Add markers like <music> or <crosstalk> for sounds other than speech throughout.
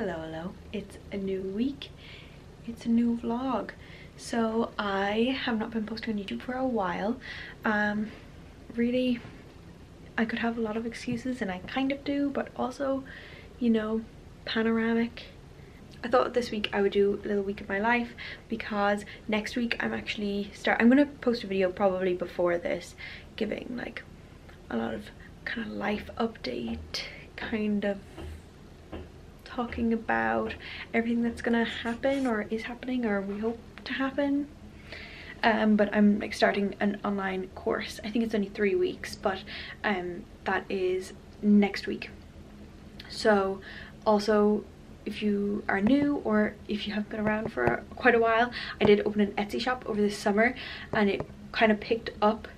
hello hello. It's a new week. It's a new vlog. So i have not been posting on youtube for a while. Um really i could have a lot of excuses and i kind of do but also you know panoramic. I thought this week I would do a little week of my life because next week I'm actually start I'm gonna post a video probably before this giving like a lot of kind of life update kind of talking about everything that's gonna happen or is happening or we hope to happen um, but I'm like starting an online course. I think it's only three weeks, but um, that is next week. So also if you are new or if you have been around for quite a while, I did open an Etsy shop over this summer and it kind of picked up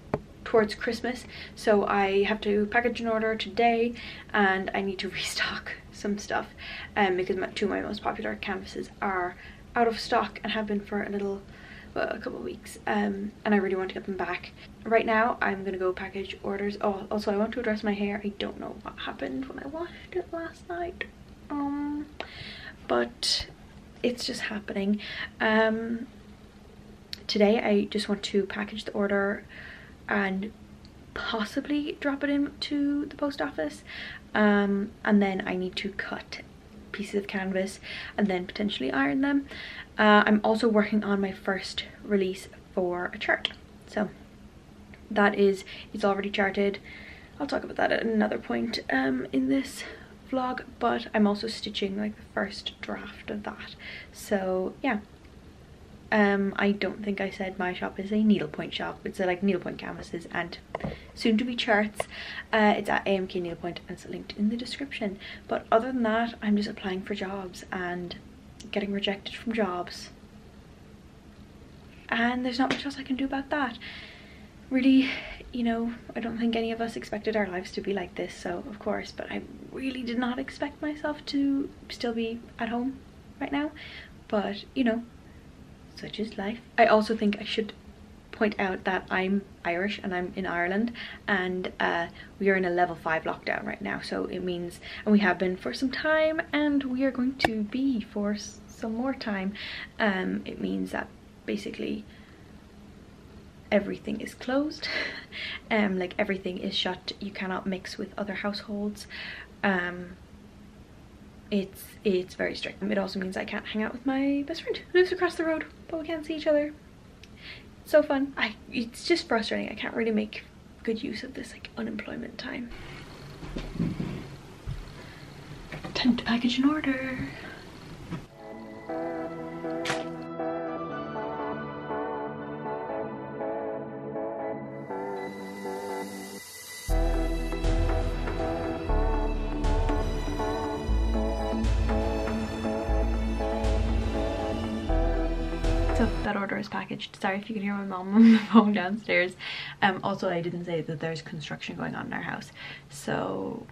towards Christmas. So I have to package an order today and I need to <laughs> restock some stuff um, because my, two of my most popular canvases are out of stock and have been for a little well, a couple of weeks um, and I really want to get them back. Right now I'm gonna go package orders. Oh also I want to address my hair. I don't know what happened when I washed it last night. Um but it's just happening. Um today I just want to package the order and possibly drop it into the post office um, and then I need to cut pieces of canvas and then potentially iron them. Uh, I'm also working on my first release for a chart so that is it's already charted. I'll talk about that at another point um, in this vlog but I'm also stitching like the first draft of that so yeah um, I don't think I said my shop is a needlepoint shop. It's a, like needlepoint canvases and soon to be charts. Uh, it's at AMK Needlepoint and it's linked in the description. But other than that, I'm just applying for jobs and getting rejected from jobs. And there's not much else I can do about that. Really, you know, I don't think any of us expected our lives to be like this, so of course, but I really did not expect myself to still be at home right now. But, you know, such is life. I also think I should point out that I'm Irish and I'm in Ireland and uh, we are in a level 5 lockdown right now. So it means and we have been for some time and we are going to be for some more time. Um, it means that basically everything is closed. <laughs> Um, like everything is shut. You cannot mix with other households. Um, it's it's very strict. It also means I can't hang out with my best friend who lives across the road, but we can't see each other. So fun. I it's just frustrating. I can't really make good use of this like unemployment time. Time to package an order. Packaged sorry if you can hear my mom <laughs> on the phone downstairs. Um also i didn't say that there's construction going on in our house. So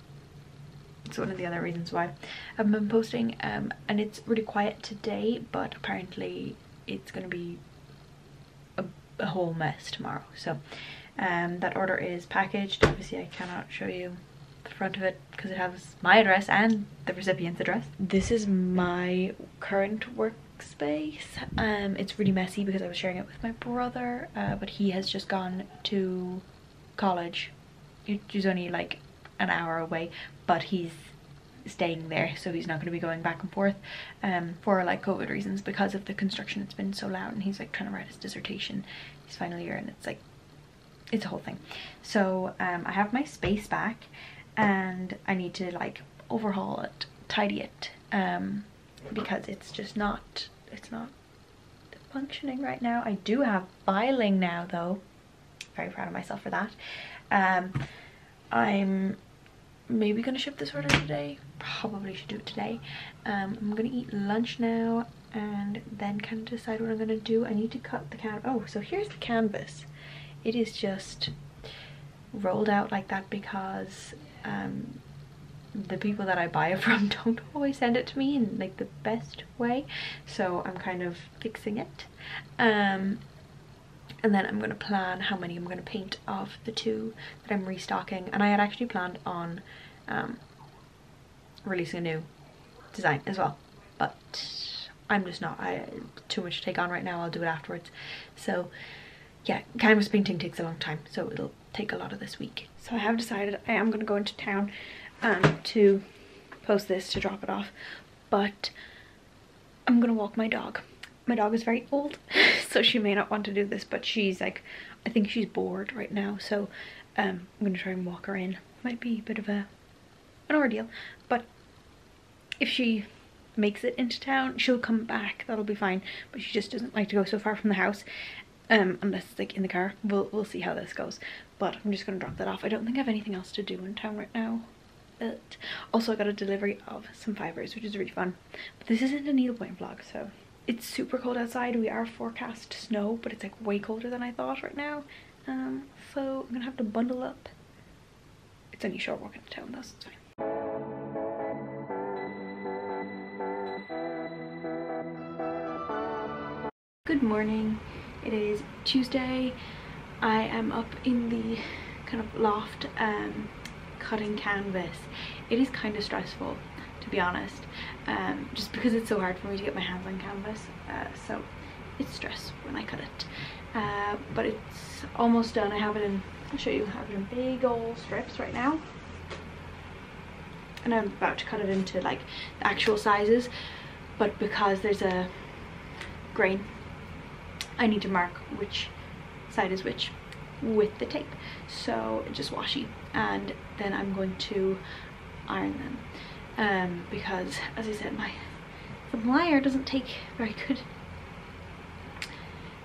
it's one of the other reasons why. I've been posting um and it's really quiet today but apparently it's going to be a, a whole mess tomorrow. So um that order is packaged. Obviously i cannot show you the front of it because it has my address and the recipient's address. This is my current work space. Um it's really messy because i was sharing it with my brother uh, but he has just gone to college. He's only like an hour away but he's staying there so he's not going to be going back and forth um for like covid reasons because of the construction it's been so loud and he's like trying to write his dissertation his final year and it's like it's a whole thing. So um i have my space back and i need to like overhaul it tidy it um because it's just not it's not functioning right now. I do have filing now though. Very proud of myself for that. Um i'm maybe gonna ship this order today. Probably should do it today. Um i'm gonna eat lunch now and then kind of decide what i'm gonna do. I need to cut the can oh so here's the canvas. It is just rolled out like that because um the people that I buy it <laughs> from don't always send it to me in like the best way so I'm kind of fixing it um, and then I'm going to plan how many I'm going to paint of the two that I'm restocking and I had actually planned on um, releasing a new design as well. But I'm just not, I too much to take on right now. I'll do it afterwards. So yeah, canvas painting takes a long time. So it'll take a lot of this week. So I have decided I am going to go into town um, to post this to drop it off. But I'm going to walk my dog. My dog is very old, <laughs> so she may not want to do this, but she's like, I think she's bored right now. So um, I'm going to try and walk her in. Might be a bit of a an ordeal, but if she makes it into town, she'll come back. That'll be fine. But she just doesn't like to go so far from the house. Um, unless it's like in the car. We'll we'll see how this goes. But I'm just gonna drop that off. I don't think I have anything else to do in town right now. But also I got a delivery of some fibres, which is really fun. But this isn't a needlepoint vlog, so it's super cold outside. We are forecast snow, but it's like way colder than I thought right now. Um, so I'm gonna have to bundle up. It's only short walk into town, that's fine. Good morning. It is Tuesday. I am up in the kind of loft um, cutting canvas. It is kind of stressful to be honest um, just because it's so hard for me to get my hands on canvas uh, so it's stress when I cut it uh, but it's almost done. I have it in, I'll show you, I have it in big old strips right now and I'm about to cut it into like the actual sizes but because there's a grain I need to mark which side is which with the tape. So just washi and then I'm going to iron them. Um, because as I said my wire doesn't take very good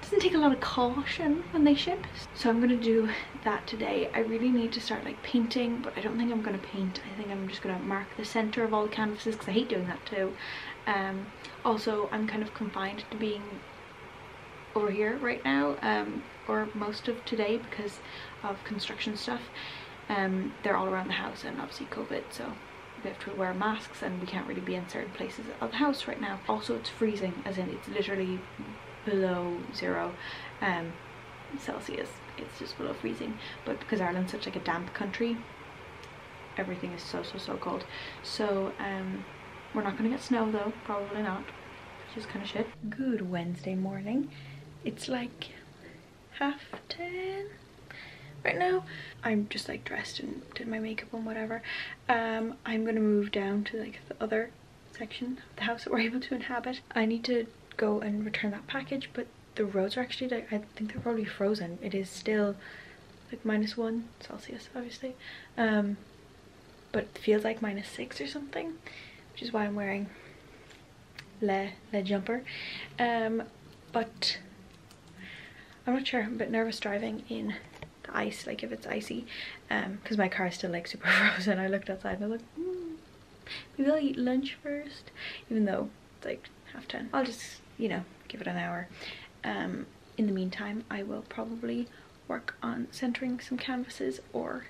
doesn't take a lot of caution when they ship. So I'm gonna do that today. I really need to start like painting but I don't think I'm gonna paint. I think I'm just gonna mark the center of all the canvases because I hate doing that too. Um, also I'm kind of confined to being over here right now. Um, or most of today because of construction stuff. Um, they're all around the house and obviously COVID so we have to wear masks and we can't really be in certain places of the house right now. Also it's freezing as in it's literally below zero um, Celsius. It's just below freezing. But because Ireland's such like a damp country everything is so so so cold. So um, we're not gonna get snow though. Probably not. Which is kind of shit. Good Wednesday morning. It's like half 10 right now. I'm just like dressed and did my makeup and whatever. Um, I'm gonna move down to like the other section of the house that we're <laughs> able to inhabit. I need to go and return that package, but the roads are actually like, I think they're probably frozen. It is still like minus one Celsius, obviously. Um, but it feels like minus six or something, which is why I'm wearing le, le jumper. Um, but I'm not sure, I'm a bit nervous driving in the ice, like if it's icy, um, because my car is still like <laughs> super frozen. I looked outside and I was like, hmm, maybe I'll eat lunch first, even though it's like half 10. I'll just, you know, give it an hour. Um, in the meantime, I will probably work on centering some canvases or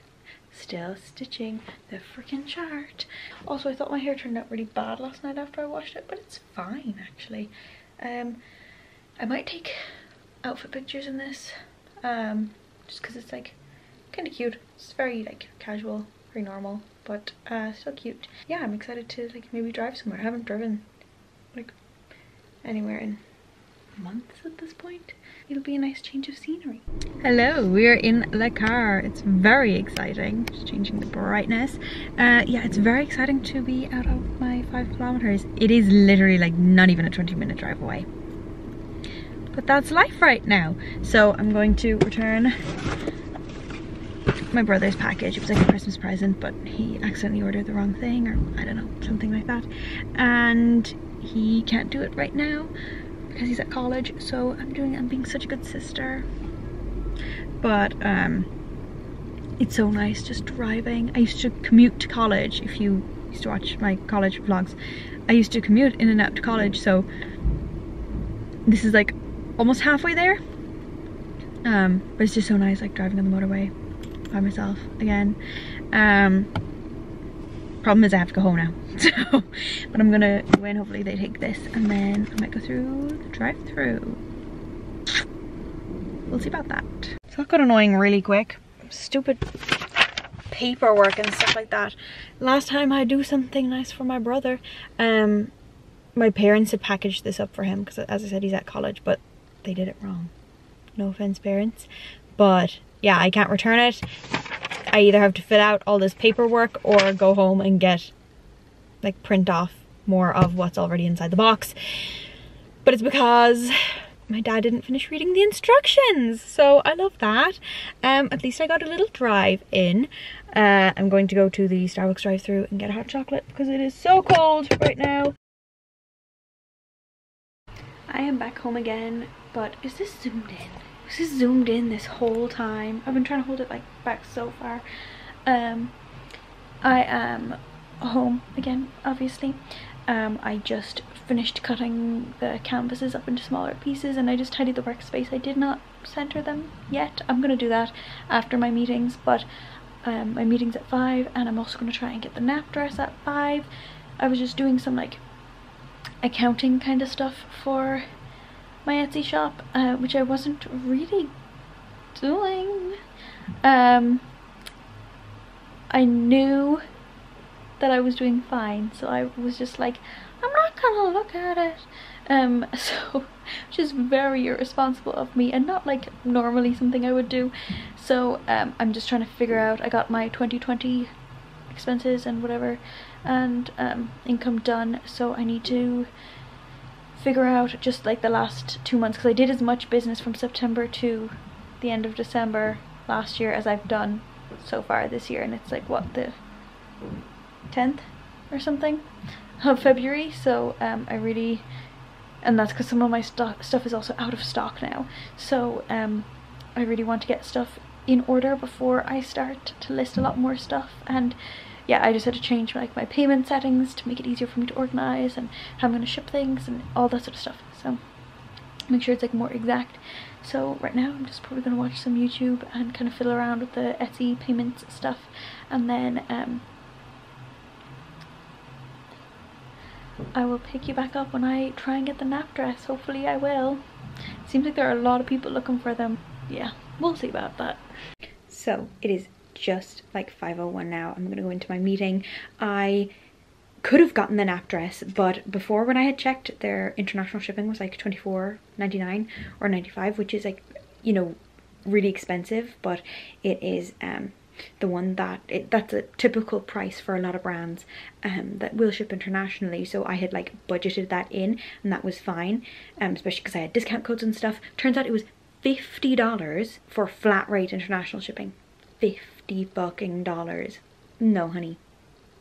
still stitching the freaking chart. Also, I thought my hair turned out really bad last night after I washed it, but it's fine actually. Um, I might take outfit pictures in this um, just because it's like kind of cute. It's very like casual very normal but uh still cute. Yeah i'm excited to like maybe drive somewhere. I haven't driven like anywhere in months at this point. It'll be a nice change of scenery. Hello we're in the car. It's very exciting. Just changing the brightness. Uh yeah it's very exciting to be out of my five kilometers. It is literally like not even a 20 minute drive away but that's life right now. So I'm going to return my brother's package. It was like a Christmas present, but he accidentally ordered the wrong thing or I don't know, something like that. And he can't do it right now because he's at college. So I'm doing I'm being such a good sister. But um it's so nice just driving. I used to commute to college if you used to watch my college vlogs. I used to commute in and out to college, so this is like almost halfway there. Um, but it's just so nice like driving on the motorway by myself again. Um, problem is I have to go home now. <laughs> So, but I'm gonna go in, hopefully they take this and then I might go through the drive through. We'll see about that. So that got annoying really quick. Stupid paperwork and stuff like that. Last time I do something nice for my brother, um, my parents had packaged this up for him because as I said he's at college but they did it wrong. No offense parents but yeah I can't return it. I either have to fill out all this paperwork or go home and get like print off more of what's already inside the box. But it's because my dad didn't finish reading the instructions so I love that. Um at least I got a little drive in. Uh, I'm going to go to the Starbucks drive through and get a hot chocolate because it is so cold right now. I am back home again, but is this zoomed in? This zoomed in this whole time? I've been trying to hold it like back so far. Um, I am home again, obviously. Um, I just finished cutting the canvases up into smaller pieces and I just tidied the workspace. I did not center them yet. I'm going to do that after my meetings, but um, my meeting's at 5 and I'm also going to try and get the nap dress at 5. I was just doing some like accounting kind of stuff for my Etsy shop, uh, which I wasn't really doing. Um, I knew that I was doing fine, so I was just like, I'm not gonna look at it. Um, <laughs> so, which is very irresponsible of me and not like normally something I would do. So, um, I'm just trying to figure out, I got my 2020 expenses and whatever and um, income done so I need to figure out just like the last two months because I did as much business from September to the end of December last year as I've done so far this year and it's like what the 10th or something of February? So um, I really and that's because some of my st stuff is also out of stock now. So um, I really want to get stuff in order before I start to list a lot more stuff and yeah, I just had to change like my payment settings to make it easier for me to organize and how I'm going to ship things and all that sort of stuff. So make sure it's like more exact. So right now I'm just probably going to watch some YouTube and kind of fiddle around with the Etsy payments stuff and then um, I will pick you back up when I try and get the nap dress. Hopefully I will. Seems like there are a lot of people looking for them. Yeah, we'll see about that. So it is just like 5.01 now. I'm gonna go into my meeting. I could have gotten the nap dress, but before when I had checked, their international shipping was like 24.99 or 95, which is like, you know, really expensive, but it is um the one that it, that's a typical price for a lot of brands um that will ship internationally so i had like budgeted that in and that was fine um especially because i had discount codes and stuff turns out it was 50 dollars for flat rate international shipping 50 50 fucking dollars. No, honey.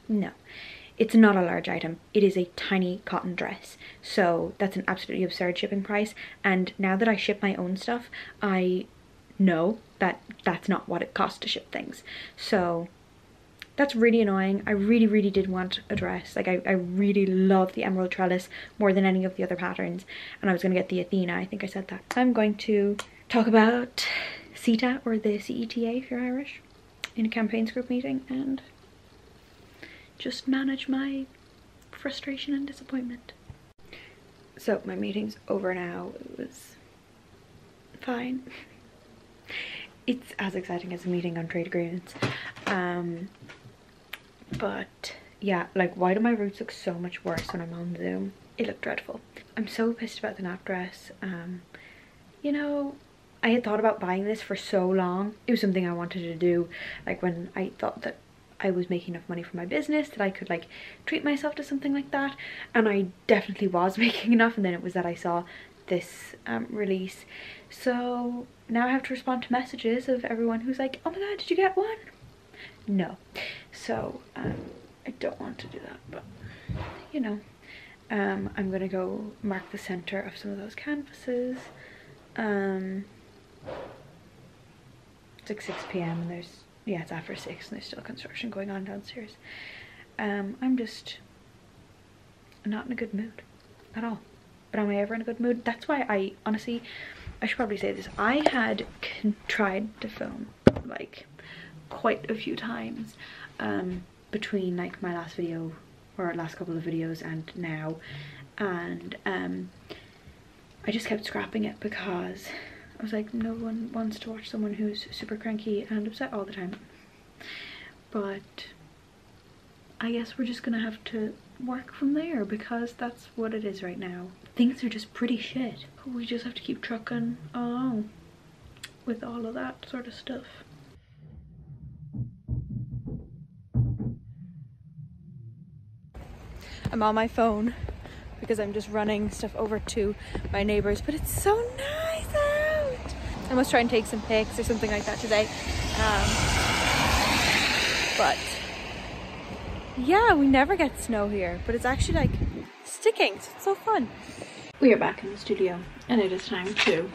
No. It's not a large item. It is a tiny cotton dress. So that's an absolutely absurd shipping price. And now that I ship my own stuff, I know that that's not what it costs to ship things. So that's really annoying. I really, really did want a dress. Like I, I really love the emerald trellis more than any of the other patterns. And I was gonna get the Athena, I think I said that. I'm going to talk about CETA or the CETA if you're Irish in a campaigns group meeting and just manage my frustration and disappointment. So my meeting's over now. It was fine. <laughs> It's as exciting as a meeting on trade agreements. Um, but yeah, like why do my roots look so much worse when I'm on Zoom? It looked dreadful. I'm so pissed about the nap dress. Um, you know, I had thought about buying this for so long. It was something I wanted to do like when I thought that I was making enough money for my business that I could like treat myself to something like that. And I definitely was <laughs> making enough and then it was that I saw this um, release. So now I have to respond to messages of everyone who's like oh my god did you get one? No. So um, I don't want to do that but you know um, I'm gonna go mark the center of some of those canvases. Um, it's like 6 p.m. and there's, yeah, it's after 6 and there's still construction going on downstairs. Um, I'm just not in a good mood at all. But am I ever in a good mood? That's why I, honestly, I should probably say this. I had tried to film, like, quite a few times um, between, like, my last video or last couple of videos and now. And um, I just kept scrapping it because I was like, no one wants to watch someone who's super cranky and upset all the time. but I guess we're just gonna have to work from there because that's what it is right now. Things are just pretty shit. We just have to keep trucking along with all of that sort of stuff. I'm on my phone because I'm just running stuff over to my neighbors, but it's so nice. I must try and take some pics or something like that today. Um, but yeah, we never get snow here, but it's actually like sticking, so it's so fun. We are back in the studio and it is time to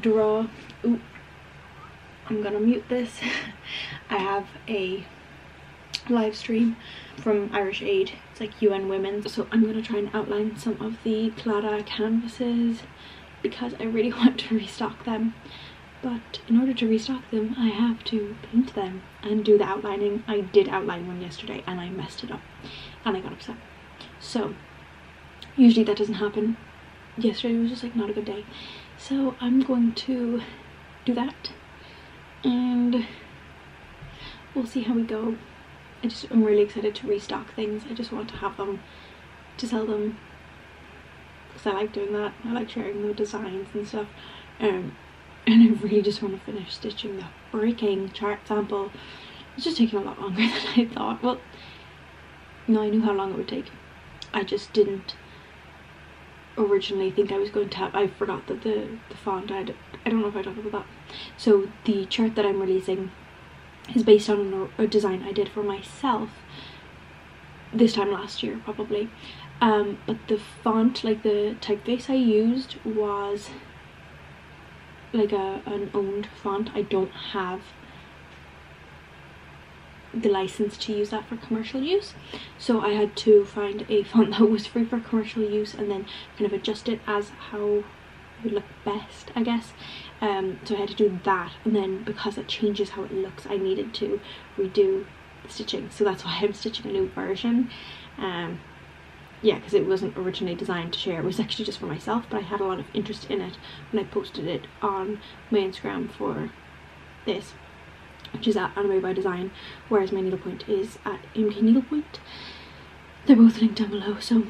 draw. Ooh, I'm gonna mute this. <laughs> I have a live stream from Irish Aid. It's like UN Women. So I'm gonna try and outline some of the Claddagh canvases because I really <laughs> want to restock them. But in order to restock them, I have to paint them and do the outlining. I did outline one yesterday and I messed it up and I got upset. So usually that doesn't happen. Yesterday was just like not a good day. So I'm going to do that and we'll see how we go. I just I'm really excited to restock things. I just want to have them to sell them because I like doing that. I like sharing the designs and stuff. Um, <laughs> and I really just want to finish stitching the freaking chart sample. It's just taking a lot longer <laughs> than I thought. Well, no, I knew how long it would take. I just didn't originally think I was going to have, I forgot that the, the font, I, I don't know if I talked about that. So the chart that I'm releasing is based on a design I did for myself this time last year probably. Um, but the font, like the typeface I used was like a an owned font. I don't have the license to use that for commercial use so I had to find a <laughs> font that was free for commercial use and then kind of adjust it as how it would look best I guess um, so I had to do that and then because it changes how it looks I needed to redo stitching so that's why I'm stitching a new version um, yeah because it wasn't originally designed to share it was actually just for myself but I had a lot of interest in it when I posted it on my Instagram for this which is at AnnaMae by Design, whereas my needlepoint is at AMK Needlepoint. They're both linked down below. So,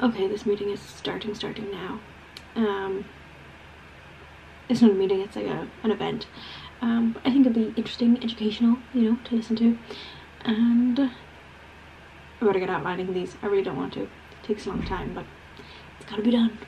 okay, this meeting is starting, starting now. Um, it's not a meeting, it's like a, an event. Um, I think it'll be interesting, educational, you know, to listen to. And I better get out outlining these. I really don't want to. It takes a long time, but it's gotta be done.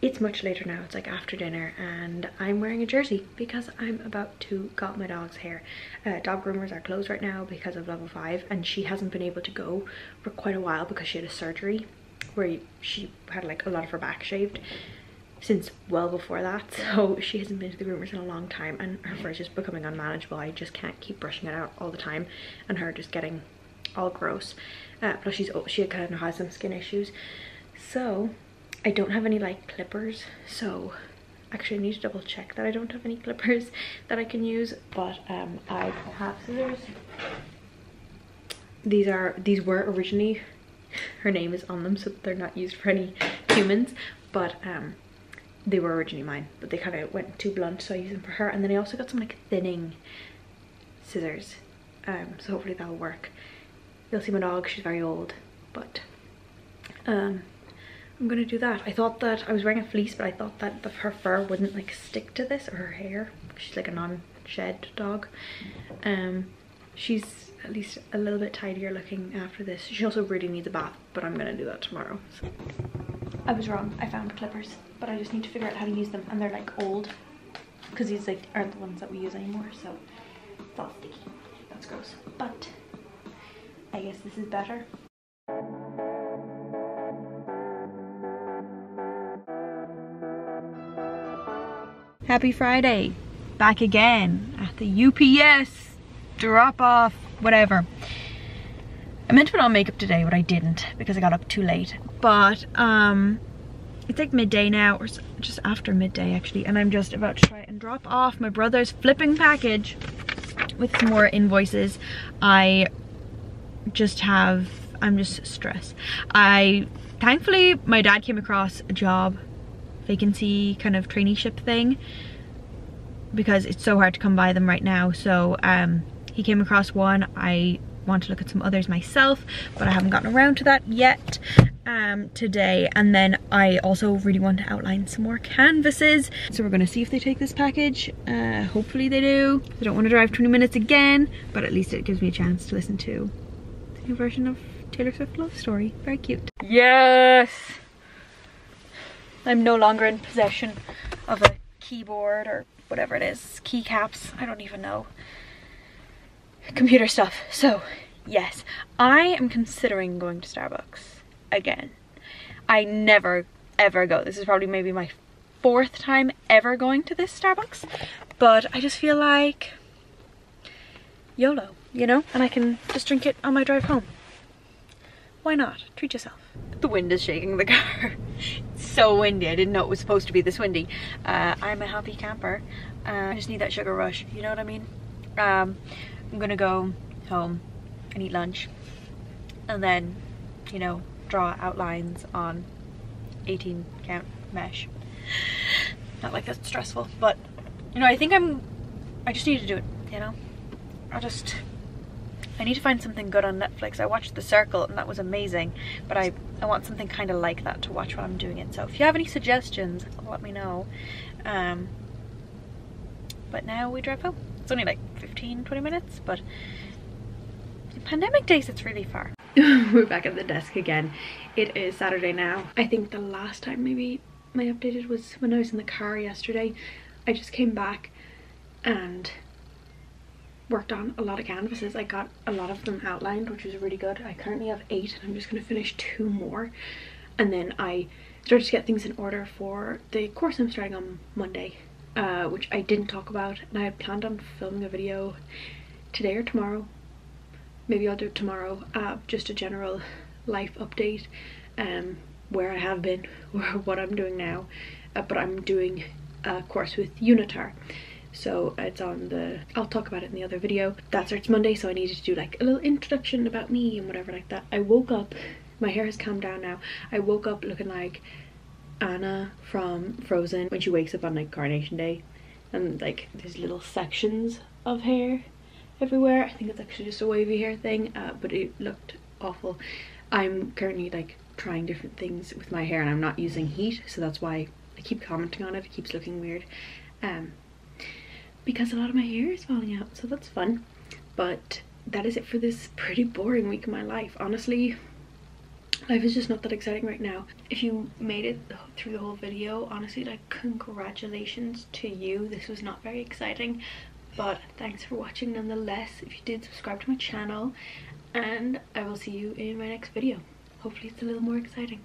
It's much later now, it's like after dinner and I'm wearing a jersey because I'm about to cut my dog's hair. Uh, dog groomers are closed right now because of level 5 and she hasn't been able to go for quite a while because she had a surgery where she had like a lot of her back shaved since well before that <laughs> so she hasn't been to the groomers in a long time and her fur is just becoming unmanageable. I just can't keep brushing it out all the time and her just getting all gross. Uh, plus she's she kind of has some skin issues so I don't have any like clippers so actually I need to double check that I don't have any <laughs> clippers that I can use but um, I have scissors these are these were originally <laughs> her name is on them so they're not used for any humans but um, they were originally mine but they kind of went too blunt so I use them for her and then I also got some like thinning scissors um, so hopefully that'll work you'll see my dog she's very old but um I'm gonna do that. I thought that I was wearing a fleece, but I thought that the, her fur wouldn't like stick to this or her hair. She's like a non-shed dog. Um, she's at least a little bit tidier looking after this. She also really needs a bath, but I'm gonna do that tomorrow. So. I was wrong. I found clippers, but I just need to figure out how to use them, and they're like old because these like aren't the ones that we use anymore. So it's all sticky. That's gross. But I guess this is better. Happy Friday. Back again at the UPS drop off, whatever. I meant to put on makeup today, but I didn't because I got up too late. But um, it's like midday now, or just after midday actually, and I'm just about to try and drop off my brother's flipping package with some more invoices. I just have, I'm just stressed. I, thankfully, my dad came across a job vacancy kind of traineeship thing because it's so hard to come by them right now. So um, he came across one. I want to look at some others myself, but I haven't gotten around to that yet um, today. And then I also really want to outline some more canvases. So we're gonna see if they take this package. Uh, hopefully they do. I don't want to drive 20 minutes again, but at least it gives me a chance to listen to the new version of Taylor Swift Love Story. Very cute. Yes! I'm no longer in possession of a keyboard or whatever it is. Keycaps, I don't even know. Computer stuff. So, yes, I am considering going to Starbucks again. I never ever go. This is probably maybe my fourth time ever going to this Starbucks. But I just feel like YOLO, you know? And I can just drink it on my drive home. Why not? Treat yourself. The wind is shaking the car. <laughs> it's so windy. I didn't know it was supposed to be this windy. Uh, I'm a happy camper. Uh, I just need that sugar rush. You know what I mean? Um, I'm gonna go home and eat lunch. And then, you know, draw outlines on 18 count mesh. Not like that's stressful, but you know, I think I'm, I just need to do it, you know? I'll just, I need to find something good on Netflix. I watched The Circle and that was amazing, but I, I want something kind of like that to watch while I'm doing it. So if you have any suggestions, let me know. Um, but now we drive home. It's only like 15, 20 minutes, but pandemic days it's really far. <laughs> We're back at the desk again. It is Saturday now. I think the last time maybe my updated was when I was in the car yesterday. I just came back and worked on a lot of canvases. I got a lot of them outlined, which was really good. I currently have eight and I'm just going to finish two more. And then I started to get things in order for the course I'm starting on Monday, uh, which I didn't talk about. And I had planned on filming a video today or tomorrow. Maybe I'll do it tomorrow. Uh, just a general life update. Um, where I have been <laughs> or what I'm doing now. Uh, but I'm doing a course with UNITAR so it's on the i'll talk about it in the other video that starts monday so i needed to do like a little introduction about me and whatever like that i woke up my hair has calmed down now i woke up looking like anna from frozen when she wakes up on like Coronation day. And like there's little sections of hair everywhere. I think it's actually just a wavy hair thing uh, but it looked awful. I'm currently like trying different things with my hair and i'm not using heat so that's why i keep commenting on it. It keeps looking weird. Um because a lot of my hair is falling out so that's fun. But that is it for this pretty boring week of my life. Honestly life is just not that exciting right now. If you made it through the whole video honestly like congratulations to you. This was not very exciting but thanks for watching nonetheless. If you did subscribe to my channel and i will see you in my next video. Hopefully it's a little more exciting